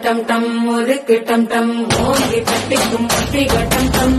டம் டம் ஒருக்கு டம் டம் ஓங்கி தட்டிக்கும் ஒற்றிக டம் டம்